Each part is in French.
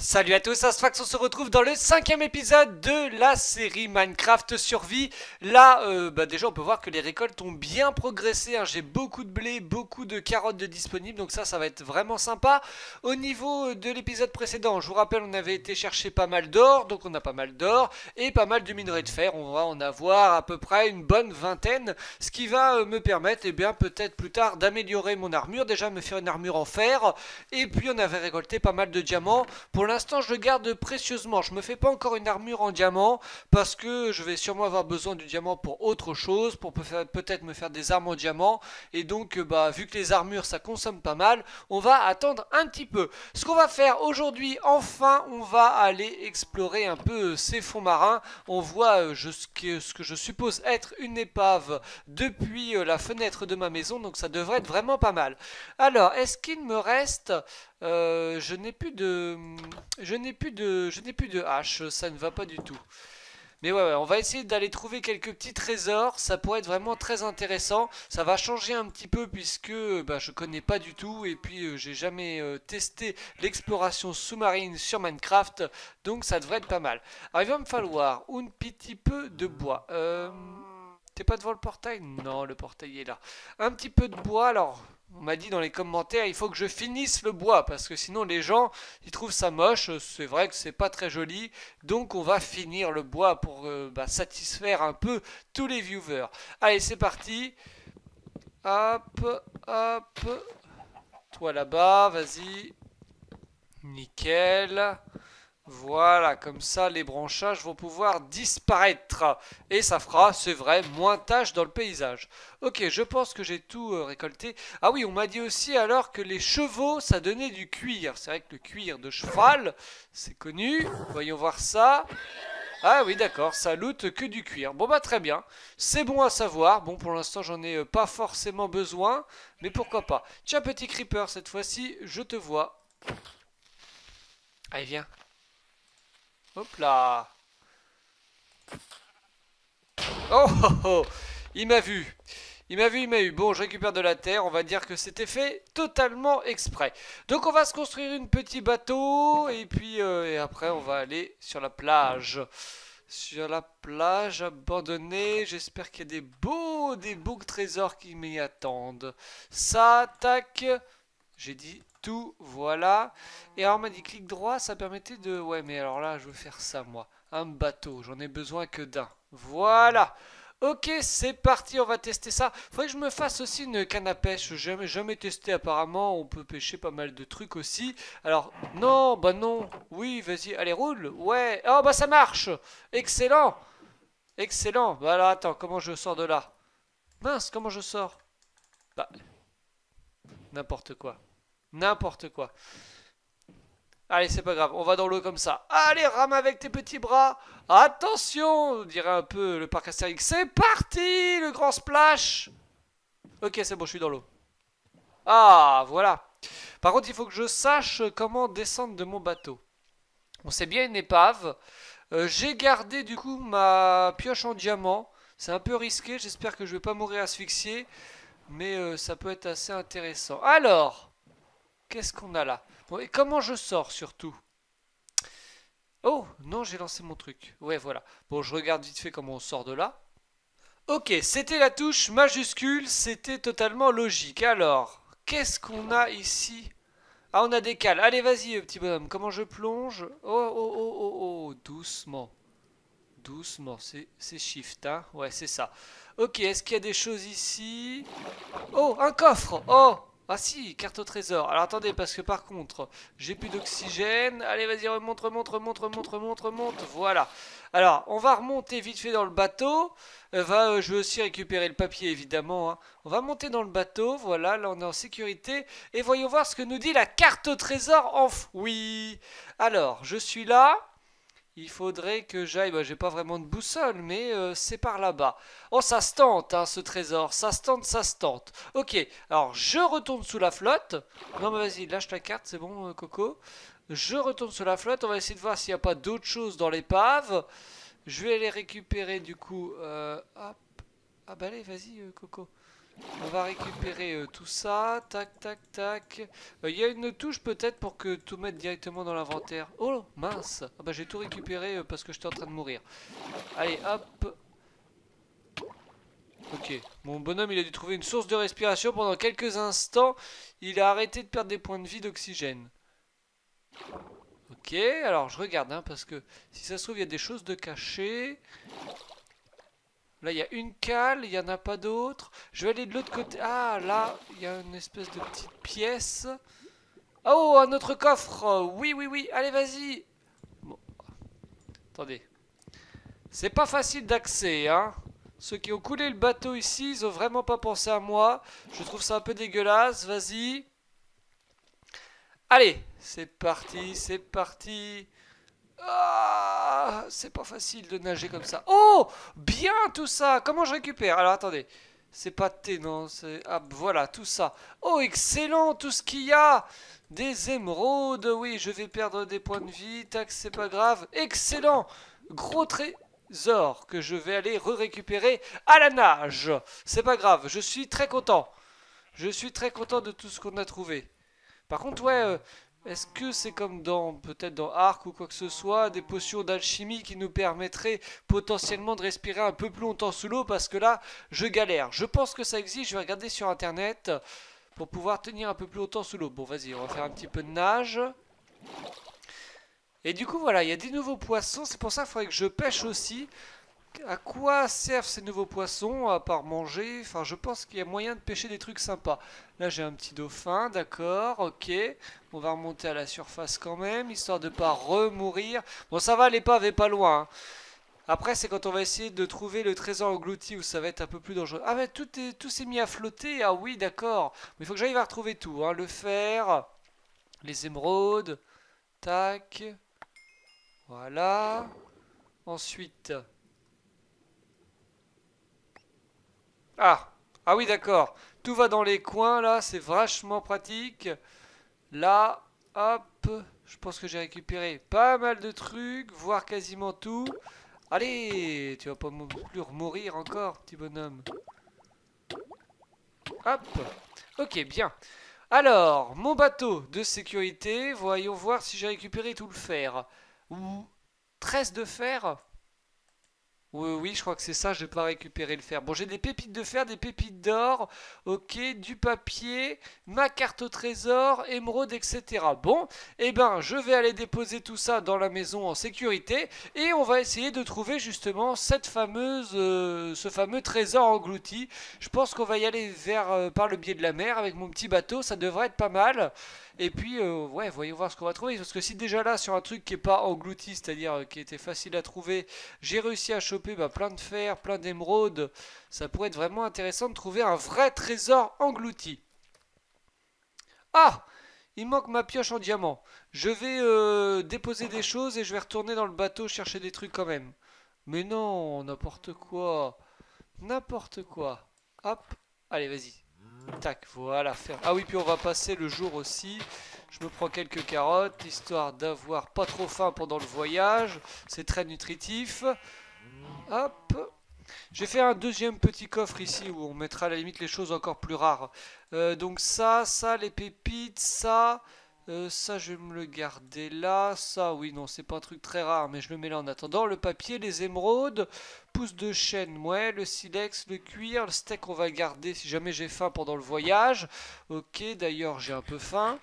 Salut à tous, Asfax, on se retrouve dans le cinquième épisode de la série Minecraft Survie. Là, euh, bah déjà on peut voir que les récoltes ont bien progressé, hein. j'ai beaucoup de blé, beaucoup de carottes disponibles, donc ça, ça va être vraiment sympa. Au niveau de l'épisode précédent, je vous rappelle, on avait été chercher pas mal d'or, donc on a pas mal d'or, et pas mal de minerais de fer, on va en avoir à peu près une bonne vingtaine, ce qui va euh, me permettre, et eh bien peut-être plus tard, d'améliorer mon armure, déjà me faire une armure en fer, et puis on avait récolté pas mal de diamants pour l'instant, je le garde précieusement. Je me fais pas encore une armure en diamant parce que je vais sûrement avoir besoin du diamant pour autre chose, pour peut-être me faire des armes en diamant. Et donc, euh, bah, vu que les armures ça consomme pas mal, on va attendre un petit peu. Ce qu'on va faire aujourd'hui, enfin, on va aller explorer un peu ces fonds marins. On voit euh, ce, que, je suppose être une épave depuis euh, la fenêtre de ma maison, donc ça devrait être vraiment pas mal. Alors, est-ce qu'il me reste euh, je n'ai plus de... Je n'ai plus de... Je n'ai plus de hache, ça ne va pas du tout. Mais ouais, on va essayer d'aller trouver quelques petits trésors, ça pourrait être vraiment très intéressant. Ça va changer un petit peu puisque bah, je connais pas du tout et puis euh, j'ai jamais euh, testé l'exploration sous-marine sur Minecraft, donc ça devrait être pas mal. Alors il va me falloir un petit peu de bois. T'es pas devant le portail? Non, le portail est là. Un petit peu de bois, alors on m'a dit dans les commentaires, il faut que je finisse le bois parce que sinon les gens ils trouvent ça moche. C'est vrai que c'est pas très joli, donc on va finir le bois pour euh, bah, satisfaire un peu tous les viewers. Allez, c'est parti. Hop, hop. Toi là-bas, vas-y. Nickel. Voilà, comme ça les branchages vont pouvoir disparaître. Et ça fera, c'est vrai, moins tâches dans le paysage. Ok, je pense que j'ai tout euh, récolté. Ah oui, on m'a dit aussi alors que les chevaux, ça donnait du cuir. C'est vrai que le cuir de cheval, c'est connu. Voyons voir ça. Ah oui, d'accord, ça loot que du cuir. Bon bah très bien, c'est bon à savoir. Bon, pour l'instant, j'en ai euh, pas forcément besoin, mais pourquoi pas. Tiens, petit creeper, cette fois-ci, je te vois. Allez, viens. Hop là oh, oh, oh Il m'a vu il m'a vu, il m'a eu. Bon, je récupère de la terre. On va dire que c'était fait totalement exprès. Donc, on va se construire une petit bateau. Et puis, euh, et après, on va aller sur la plage. Sur la plage abandonnée. J'espère qu'il y a des beaux, des beaux trésors qui m'y attendent. Ça, tac. J'ai dit tout, voilà. Et alors on m'a dit clic droit, ça permettait de... Ouais, mais alors là, je veux faire ça, moi. Un bateau, j'en ai besoin que d'un. Voilà Ok, c'est parti, on va tester ça. Faudrait que je me fasse aussi une canne à pêche. Jamais, jamais testé apparemment. On peut pêcher pas mal de trucs aussi. Alors, non, bah non. Oui, vas-y, allez, roule. Ouais. Oh, bah ça marche. Excellent. Excellent. Bah alors, attends, comment je sors de là? Mince, comment je sors? Bah, n'importe quoi. N'importe quoi. Allez, c'est pas grave, on va dans l'eau comme ça. Allez, rame avec tes petits bras. Attention, on dirait un peu le parc Astérix. C'est parti, le grand splash. Ok, c'est bon, je suis dans l'eau. Ah, voilà. Par contre, il faut que je sache comment descendre de mon bateau. On sait bien une épave. Euh, j'ai gardé du coup ma pioche en diamant. C'est un peu risqué, j'espère que je vais pas mourir asphyxié. Mais euh, ça peut être assez intéressant. Alors... Qu'est-ce qu'on a là Et comment je sors surtout Oh, non, j'ai lancé mon truc. Ouais, voilà. Bon, je regarde vite fait comment on sort de là. Ok, c'était la touche majuscule, c'était totalement logique. Alors, qu'est-ce qu'on a ici Ah, on a des cales. Allez, vas-y, euh, petit bonhomme. Comment je plonge Oh, oh, oh, oh, oh, doucement. Doucement, c'est shift, hein Ouais, c'est ça. Ok, est-ce qu'il y a des choses ici Oh, un coffre Oh ah si, carte au trésor. Alors attendez, parce que par contre, j'ai plus d'oxygène. Allez, vas-y, remonte, remonte, remonte, remonte, remonte, remonte. Voilà. Alors, on va remonter vite fait dans le bateau. Euh, euh, je vais aussi récupérer le papier, évidemment. Hein. On va monter dans le bateau. Voilà, là, on est en sécurité. Et voyons voir ce que nous dit la carte au trésor enfoui. Alors, je suis là. Il faudrait que j'aille, bah, j'ai pas vraiment de boussole, mais euh, c'est par là-bas. Oh, ça se tente, hein, ce trésor. Ça se tente, ça se tente. Ok, alors je retourne sous la flotte. Non, mais vas-y, lâche la carte, c'est bon, euh, Coco. Je retourne sous la flotte. On va essayer de voir s'il n'y a pas d'autres choses dans l'épave. Je vais aller récupérer, du coup... Euh, hop. Ah bah allez, vas-y, Coco. On va récupérer euh, tout ça. Tac, tac, tac. Euh, il y a une touche peut-être pour que tout mette directement dans l'inventaire. Oh, mince. Ah bah j'ai tout récupéré euh, parce que j'étais en train de mourir. Allez, hop. Ok, mon bonhomme il a dû trouver une source de respiration pendant quelques instants. Il a arrêté de perdre des points de vie d'oxygène. Ok, alors je regarde hein, parce que si ça se trouve il y a des choses de cachées. Là, il y a une cale, il n'y en a pas d'autres. Je vais aller de l'autre côté. Ah, là, il y a une espèce de petite pièce. Oh, un autre coffre Oui, oui, oui, allez, vas-y bon. Attendez. C'est pas facile d'accès, hein Ceux qui ont coulé le bateau ici, ils ont vraiment pas pensé à moi. Je trouve ça un peu dégueulasse, vas-y. Allez, c'est parti, c'est parti. Ah, c'est pas facile de nager comme ça. Oh, bien tout ça. Comment je récupère? Alors attendez. C'est pas T, non. Ah voilà tout ça. Oh, excellent tout ce qu'il y a. Des émeraudes. Oui, je vais perdre des points de vie. Tac, c'est pas grave. Excellent. Gros trésor que je vais aller re-récupérer à la nage. C'est pas grave. Je suis très content. Je suis très content de tout ce qu'on a trouvé. Par contre, ouais, euh, est-ce que c'est comme dans, peut-être dans Arc ou quoi que ce soit, des potions d'alchimie qui nous permettraient potentiellement de respirer un peu plus longtemps sous l'eau parce que là, je galère. Je pense que ça existe, je vais regarder sur internet pour pouvoir tenir un peu plus longtemps sous l'eau. Bon, vas-y, on va faire un petit peu de nage. Et du coup, voilà, il y a des nouveaux poissons, c'est pour ça qu'il faudrait que je pêche aussi à quoi servent ces nouveaux poissons à part manger? Enfin, je pense qu'il y a moyen de pêcher des trucs sympas. Là, j'ai un petit dauphin, d'accord, ok. On va remonter à la surface quand même, histoire de pas remourir. Bon, ça va, l'épave est pas loin. Hein. Après, c'est quand on va essayer de trouver le trésor englouti où ça va être un peu plus dangereux. Ah, mais tout s'est tout mis à flotter. Ah oui, d'accord. Mais il faut que j'arrive à retrouver tout. Hein. Le fer, les émeraudes. Tac. Voilà. Ensuite, Ah Ah oui, d'accord. Tout va dans les coins, là. C'est vachement pratique. Là, hop. Je pense que j'ai récupéré pas mal de trucs, voire quasiment tout. Allez, tu vas pas plus mourir encore, petit bonhomme. Hop. Ok, bien. Alors, mon bateau de sécurité. Voyons voir si j'ai récupéré tout le fer. Ou 13 de fer? Oui, je crois que c'est ça, je vais pas récupérer le fer. Bon, j'ai des pépites de fer, des pépites d'or, ok, du papier, ma carte au trésor, émeraude, etc. Bon, eh ben, je vais aller déposer tout ça dans la maison en sécurité et on va essayer de trouver justement cette fameuse, euh, ce fameux trésor englouti. Je pense qu'on va y aller vers, euh, par le biais de la mer avec mon petit bateau, ça devrait être pas mal. Et puis, euh, ouais, voyons voir ce qu'on va trouver. Parce que si déjà là, sur un truc qui est pas englouti, c'est-à-dire euh, qui était facile à trouver, j'ai réussi à choper bah, plein de fer, plein d'émeraudes, ça pourrait être vraiment intéressant de trouver un vrai trésor englouti. Ah il manque ma pioche en diamant. Je vais euh, déposer des choses et je vais retourner dans le bateau chercher des trucs quand même. Mais non, n'importe quoi. N'importe quoi. Hop. Allez, vas-y. Tac, voilà. Faire... Ah oui, puis on va passer le jour aussi. Je me prends quelques carottes, histoire d'avoir pas trop faim pendant le voyage. C'est très nutritif. Hop. J'ai fait un deuxième petit coffre ici où on mettra à la limite les choses encore plus rares. Euh, donc ça, ça, les pépites, ça... Euh, ça, je vais me le garder là. Ça, oui, non, c'est pas un truc très rare, mais je le mets là en attendant. Le papier, les émeraudes, pousse de chêne, ouais, le silex, le cuir, le steak, on va garder si jamais j'ai faim pendant le voyage. Ok, d'ailleurs, j'ai un peu faim.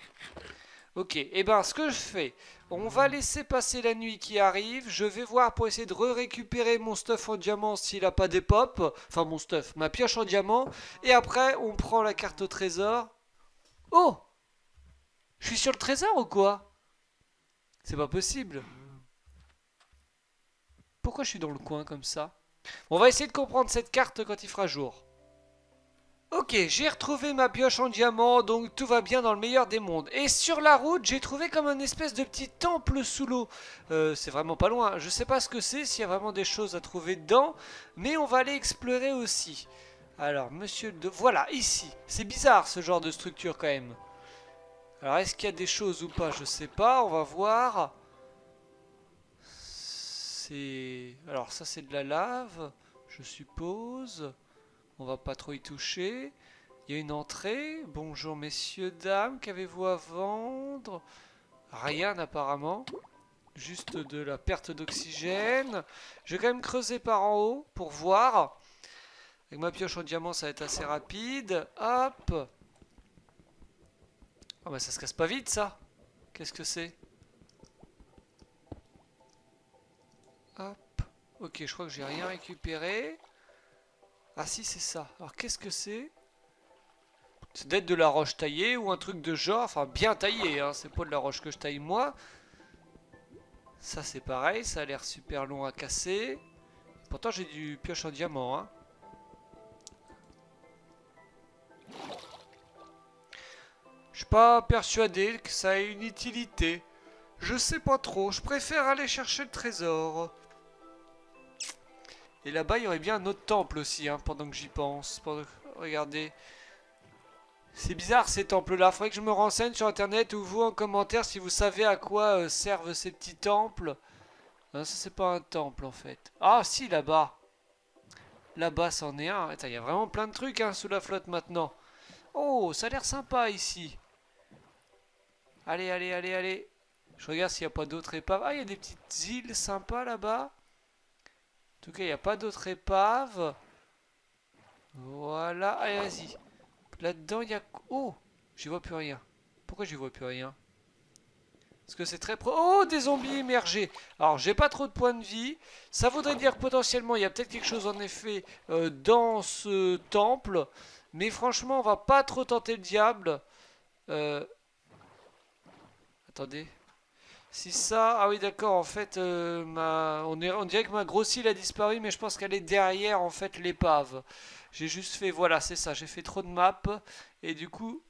Ok, et eh ben, ce que je fais, on va laisser passer la nuit qui arrive. Je vais voir pour essayer de récupérer mon stuff en diamant s'il a pas des pop. Enfin, mon stuff, ma pioche en diamant. Et après, on prend la carte au trésor. Oh je suis sur le trésor ou quoi? C'est pas possible. Pourquoi je suis dans le coin comme ça? On va essayer de comprendre cette carte quand il fera jour. Ok, j'ai retrouvé ma pioche en diamant, donc tout va bien dans le meilleur des mondes. Et sur la route, j'ai trouvé comme un espèce de petit temple sous l'eau. Euh, c'est vraiment pas loin. Je sais pas ce que c'est, s'il y a vraiment des choses à trouver dedans, mais on va aller explorer aussi. Alors, monsieur de... Voilà, ici. C'est bizarre ce genre de structure quand même. Alors, est-ce qu'il y a des choses ou pas? Je sais pas, on va voir. C'est... Alors, ça, c'est de la lave, je suppose. On va pas trop y toucher. Il y a une entrée. Bonjour messieurs, dames, qu'avez-vous à vendre? Rien apparemment. Juste de la perte d'oxygène. Je vais quand même creuser par en haut pour voir. Avec ma pioche en diamant, ça va être assez rapide. Hop. Oh bah ça se casse pas vite ça. Qu'est-ce que c'est? Hop. Ok, je crois que j'ai rien récupéré. Ah si, c'est ça. Alors qu'est-ce que c'est? C'est d'être de la roche taillée ou un truc de genre. Enfin, bien taillé, hein. C'est pas de la roche que je taille moi. Ça, c'est pareil. Ça a l'air super long à casser. Pourtant, j'ai du pioche en diamant, hein. Je suis pas persuadé que ça ait une utilité. Je sais pas trop. Je préfère aller chercher le trésor. Et là-bas, il y aurait bien un autre temple aussi, hein, pendant que j'y pense. Regardez. C'est bizarre ces temples-là. Faudrait que je me renseigne sur internet ou vous en commentaire si vous savez à quoi euh, servent ces petits temples. Non, ça c'est pas un temple en fait. Ah si, là-bas. Là-bas, c'en est un. il y a vraiment plein de trucs hein, sous la flotte maintenant. Oh, ça a l'air sympa ici. Allez, allez, allez, allez. Je regarde s'il n'y a pas d'autres épaves. Ah, il y a des petites îles sympas là-bas. En tout cas, il n'y a pas d'autres épaves. Voilà. Allez, vas-y. Là-dedans, il y a... Oh J'y vois plus rien. Pourquoi j'y vois plus rien? Parce que c'est très pro... Oh Des zombies émergés Alors, j'ai pas trop de points de vie. Ça voudrait dire que potentiellement, il y a peut-être quelque chose en effet euh, dans ce temple. Mais franchement, on va pas trop tenter le diable. Euh... Attendez. Si ça... Ah oui, d'accord, en fait, euh, on, dirait que ma grosse île a disparu, mais je pense qu'elle est derrière, en fait, l'épave. J'ai juste fait... Voilà, c'est ça, j'ai fait trop de maps. Et du coup...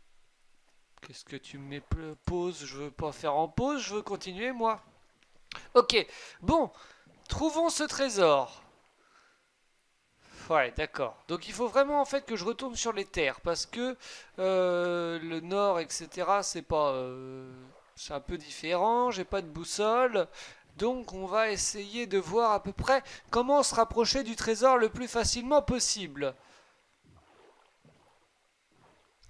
Qu'est-ce que tu me mets pause Je veux pas faire en pause, je veux continuer, moi. Ok, bon. Trouvons ce trésor. Ouais, d'accord. Donc il faut vraiment en fait que je retourne sur les terres parce que euh, le nord, etc. C'est pas, euh, c'est un peu différent, j'ai pas de boussole. Donc on va essayer de voir à peu près comment se rapprocher du trésor le plus facilement possible.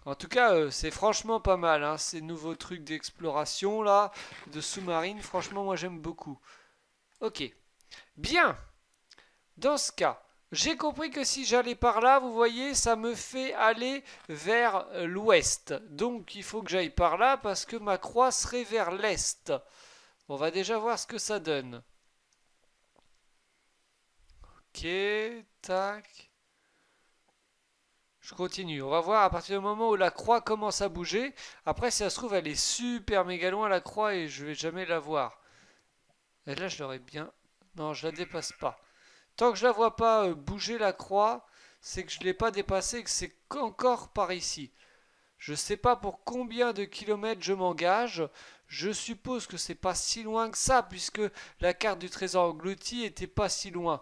En tout cas, euh, c'est franchement pas mal, hein, ces nouveaux trucs d'exploration là, de sous-marine, franchement moi j'aime beaucoup. Ok. Bien. Dans ce cas, j'ai compris que si j'allais par là, vous voyez, ça me fait aller vers l'ouest. Donc il faut que j'aille par là parce que ma croix serait vers l'est. On va déjà voir ce que ça donne. Ok, tac. Je continue. On va voir à partir du moment où la croix commence à bouger. Après, si ça se trouve, elle est super méga loin la croix et je vais jamais la voir. Et là, je l'aurais bien... Non, je la dépasse pas. Tant que je la vois pas euh, bouger la croix, c'est que je l'ai pas dépassé et que c'est encore par ici. Je ne sais pas pour combien de kilomètres je m'engage. Je suppose que c'est pas si loin que ça, puisque la carte du trésor englouti était pas si loin.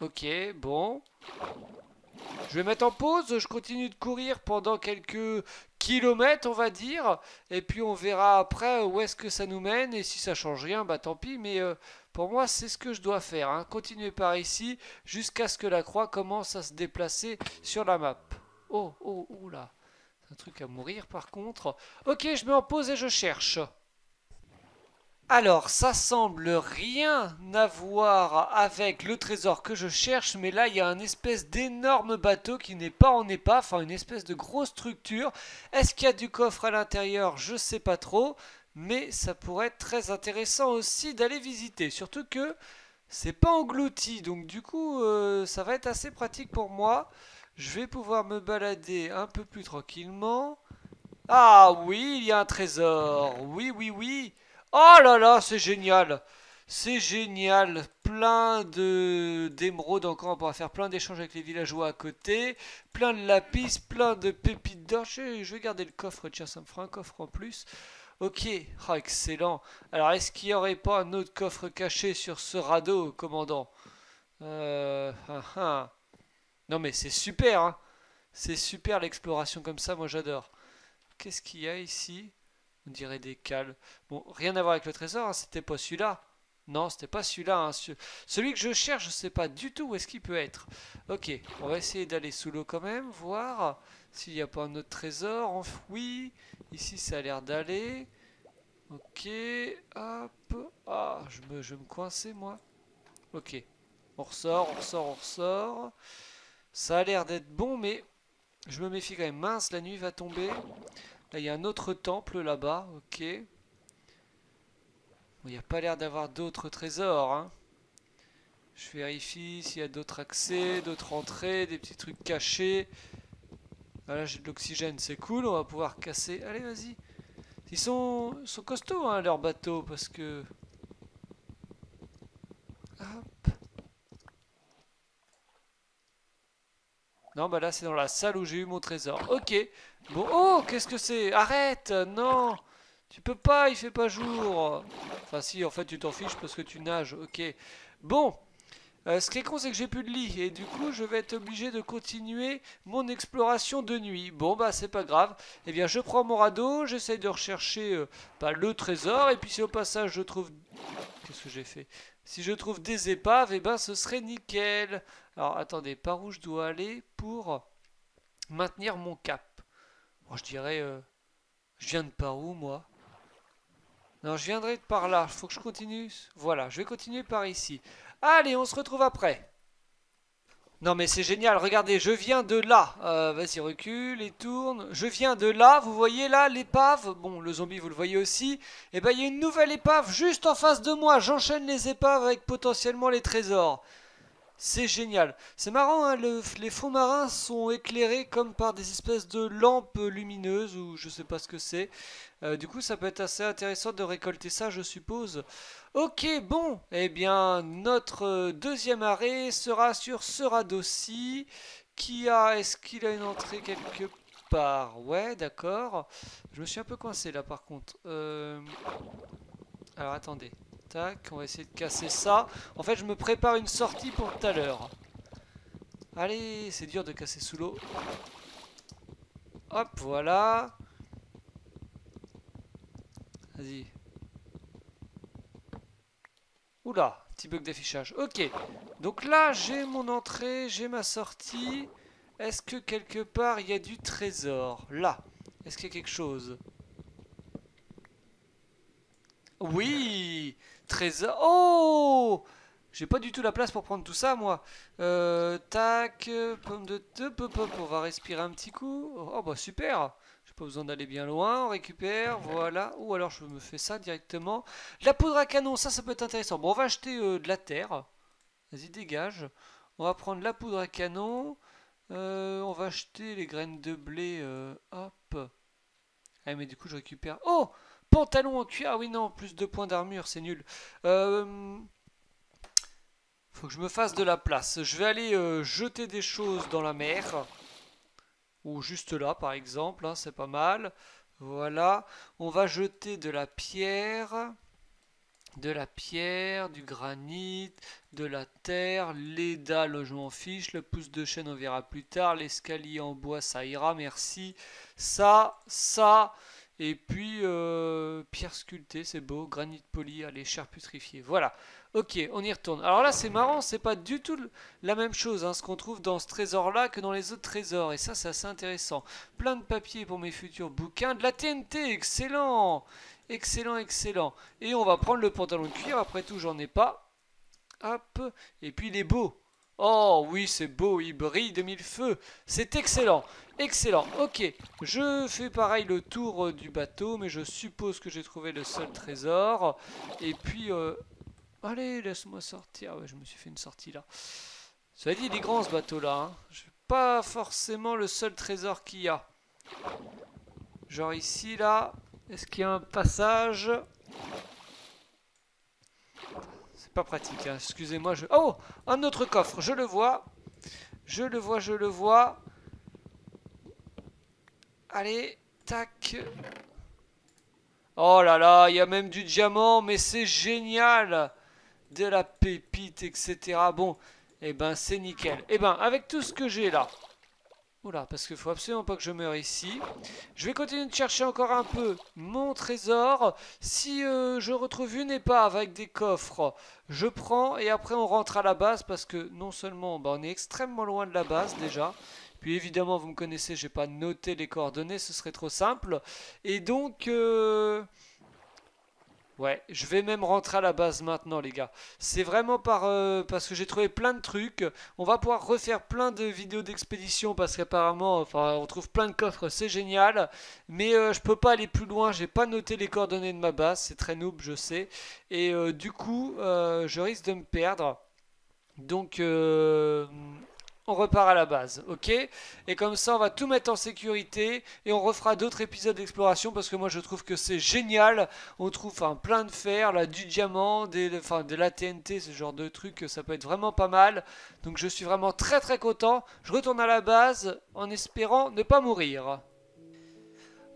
Ok, bon. Je vais mettre en pause, je continue de courir pendant quelques kilomètres, on va dire. Et puis on verra après où est-ce que ça nous mène. Et si ça change rien, bah tant pis. Mais euh, pour moi, c'est ce que je dois faire. Hein. Continuer par ici jusqu'à ce que la croix commence à se déplacer sur la map. Oh, oh, oh là. Un truc à mourir par contre. Ok, je mets en pause et je cherche. Alors, ça semble rien avoir avec le trésor que je cherche, mais là, il y a un espèce d'énorme bateau qui n'est pas en épave, enfin une espèce de grosse structure. Est-ce qu'il y a du coffre à l'intérieur? Je sais pas trop mais ça pourrait être très intéressant aussi d'aller visiter. Surtout que c'est pas englouti, donc du coup euh, ça va être assez pratique pour moi. Je vais pouvoir me balader un peu plus tranquillement. Ah oui, il y a un trésor. Oui, oui, oui. Oh là là, c'est génial. C'est génial. Plein de d'émeraudes encore. On pourra faire plein d'échanges avec les villageois à côté. Plein de lapis, plein de pépites d'or. Je vais garder le coffre. Tiens, ça me fera un coffre en plus. Ok, oh, excellent. Alors, est-ce qu'il n'y aurait pas un autre coffre caché sur ce radeau, commandant? Euh, ah, ah. Non, mais c'est super, hein C'est super l'exploration comme ça, moi j'adore. Qu'est-ce qu'il y a ici? On dirait des cales. Bon, rien à voir avec le trésor, hein, c'était pas celui-là. Non, c'était pas celui-là. Hein. Celui que je cherche, je sais pas du tout où est-ce qu'il peut être. Ok, on va essayer d'aller sous l'eau quand même, voir s'il n'y a pas un autre trésor enfoui. Ici, ça a l'air d'aller. Ok, hop. Ah, je, me, je coincer, moi. Ok, on ressort, on ressort, on ressort. Ça a l'air d'être bon, mais je me méfie quand même. Mince, la nuit va tomber. Là, il y a un autre temple là-bas. Ok. Il n'y a pas l'air d'avoir d'autres trésors. Hein. Je vérifie s'il y a d'autres accès, d'autres entrées, des petits trucs cachés. Ah, là, j'ai de l'oxygène, c'est cool. On va pouvoir casser. Allez, vas-y. Ils sont, sont costauds, hein, leurs bateaux, parce que... Non, bah là, c'est dans la salle où j'ai eu mon trésor. Ok. Bon, oh, qu'est-ce que c'est? Arrête Non Tu peux pas, il fait pas jour. Enfin, si, en fait, tu t'en fiches parce que tu nages. Ok. Bon. Euh, ce qui est con, c'est que j'ai plus de lit. Et du coup, je vais être obligé de continuer mon exploration de nuit. Bon, bah, c'est pas grave. Eh bien, je prends mon radeau, j'essaye de rechercher euh, bah, le trésor. Et puis, si au passage, je trouve... Qu'est-ce que j'ai fait? Si je trouve des épaves, eh ben, ce serait nickel. Alors attendez, par où je dois aller pour maintenir mon cap? Bon, je dirais, euh, je viens de par où moi? Non, je viendrai de par là. Faut que je continue. Voilà, je vais continuer par ici. Allez, on se retrouve après. Non mais c'est génial, regardez, je viens de là. Euh, Vas-y, recule et tourne. Je viens de là, vous voyez là l'épave Bon, le zombie, vous le voyez aussi. Et eh ben, il y a une nouvelle épave juste en face de moi. J'enchaîne les épaves avec potentiellement les trésors. C'est génial. C'est marrant, hein, les fonds marins sont éclairés comme par des espèces de lampes lumineuses ou je sais pas ce que c'est. Euh, du coup, ça peut être assez intéressant de récolter ça, je suppose. Ok, bon, eh bien, notre deuxième arrêt sera sur ce radeau-ci. Qui a, est-ce qu'il a une entrée quelque part? Ouais, d'accord. Je me suis un peu coincé là, par contre. Euh, alors, attendez on va essayer de casser ça. En fait, je me prépare une sortie pour tout à l'heure. Allez, c'est dur de casser sous l'eau. Hop, voilà. Vas-y. Oula, petit bug d'affichage. Ok, donc là, j'ai mon entrée, j'ai ma sortie. Est-ce que quelque part, il y a du trésor? Là, est-ce qu'il y a quelque chose? Oui Trésor. Oh J'ai pas du tout la place pour prendre tout ça, moi. Euh, tac, pomme de pop, on va respirer un petit coup. Oh, bah super J'ai pas besoin d'aller bien loin, on récupère, voilà. Ou alors je me fais ça directement. La poudre à canon, ça, ça peut être intéressant. Bon, on va acheter euh, de la terre. Vas-y, dégage. On va prendre la poudre à canon. Euh, on va acheter les graines de blé. hop. Ah, mais du coup, je récupère... Oh Pantalon en cuir. Ah oui, non, plus de points d'armure, c'est nul. Euh, faut que je me fasse de la place. Je vais aller euh, jeter des choses dans la mer. Ou juste là, par exemple. Hein, c'est pas mal. Voilà. On va jeter de la pierre. De la pierre, du granit, de la terre, les dalles, je m'en fiche, le pouce de chaîne, on verra plus tard, l'escalier en bois, ça ira, merci. Ça, ça, et puis, euh, pierre sculptée, c'est beau. Granit poli, allez, chair putrifiée. Voilà. Ok, on y retourne. Alors là, c'est marrant, c'est pas du tout la même chose, hein, ce qu'on trouve dans ce trésor-là que dans les autres trésors. Et ça, c'est assez intéressant. Plein de papiers pour mes futurs bouquins. De la TNT, excellent Excellent, excellent. Et on va prendre le pantalon de cuir. Après tout, j'en ai pas. Hop. Et puis, il est beau. Oh oui, c'est beau, il brille de mille feux. C'est excellent. Excellent. Ok, je fais pareil le tour euh, du bateau, mais je suppose que j'ai trouvé le seul trésor. Et puis... Euh, allez, laisse-moi sortir. Ouais, je me suis fait une sortie là. Ça dit, il est grand ce bateau-là. Hein. Pas forcément le seul trésor qu'il y a. Genre ici, là. Est-ce qu'il y a un passage? Pas pratique, hein. excusez-moi. Je... Oh Un autre coffre, je le vois. Je le vois, je le vois. Allez, tac. Oh là là, il y a même du diamant, mais c'est génial De la pépite, etc. Bon, et eh ben c'est nickel. Et eh ben, avec tout ce que j'ai là, Oula, parce qu'il faut absolument pas que je meure ici. Je vais continuer de chercher encore un peu mon trésor. Si euh, je retrouve une épave avec des coffres, je prends et après on rentre à la base parce que non seulement bah, on est extrêmement loin de la base déjà. Puis évidemment, vous me connaissez, j'ai pas noté les coordonnées, ce serait trop simple. Et donc... Euh, Ouais, je vais même rentrer à la base maintenant, les gars. C'est vraiment euh, parce que j'ai trouvé plein de trucs. On va pouvoir refaire plein de vidéos d'expédition parce qu'apparemment, enfin, on trouve plein de coffres, c'est génial. Mais euh, je peux pas aller plus loin, j'ai pas noté les coordonnées de ma base, c'est très noob, je sais. Et du coup, je risque de me perdre. Donc, on repart à la base, ok? Et comme ça, on va tout mettre en sécurité et on refera d'autres épisodes d'exploration parce que moi, je trouve que c'est génial. On trouve plein de fer, là, du diamant, des, enfin, de la TNT, ce genre de truc, ça peut être vraiment pas mal. Donc, je suis vraiment très très content. Je retourne à la base en espérant ne pas mourir.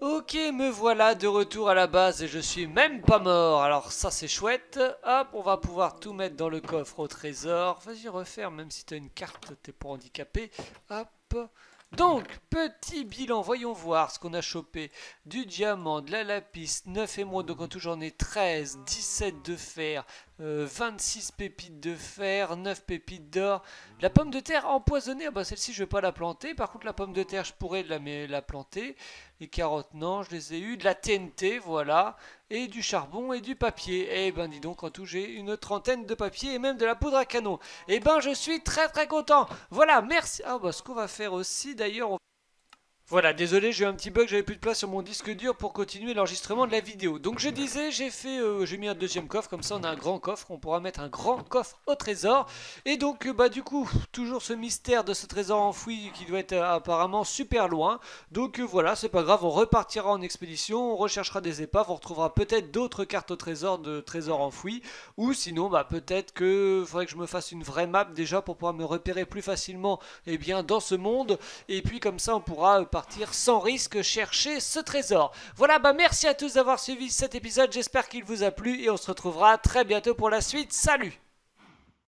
Ok, me voilà de retour à la base et je suis même pas mort. Alors ça c'est chouette. Hop, on va pouvoir tout mettre dans le coffre au trésor. Vas-y refaire, même si t'as une carte, t'es pas handicapé. Hop. Donc, petit bilan, voyons voir ce qu'on a chopé. Du diamant, de la lapis, 9 émeraudes, donc en tout j'en ai 13, 17 de fer, 26 euh, pépites de fer, 9 pépites d'or. La pomme de terre empoisonnée, ah bah celle-ci je vais pas la planter. Par contre la pomme de terre je pourrais la, la planter. Les carottes non, je les ai eues. De la TNT, voilà. Et du charbon et du papier. Eh ben dis donc en tout j'ai une trentaine de papier et même de la poudre à canon. Eh ben je suis très très content. Voilà, merci. Ah bah ce qu'on va faire aussi d'ailleurs... Voilà, désolé, j'ai eu un petit bug, j'avais plus de place sur mon disque dur pour continuer l'enregistrement de la vidéo. Donc je disais, j'ai fait, euh, j'ai mis un deuxième coffre, comme ça on a un grand coffre, on pourra mettre un grand coffre au trésor. Et donc, euh, bah du coup, toujours ce mystère de ce trésor enfoui qui doit être euh, apparemment super loin. Donc voilà, c'est pas grave, on repartira en expédition, on recherchera des épaves, on retrouvera peut-être d'autres cartes au trésor de trésors enfouis. Ou sinon, bah peut-être que faudrait que je me fasse une vraie map déjà pour pouvoir me repérer plus facilement eh bien, dans ce monde. Et puis comme ça, on pourra sans risque chercher ce trésor. Voilà, bah merci à tous d'avoir suivi cet épisode, j'espère qu'il vous a plu et on se retrouvera très bientôt pour la suite. Salut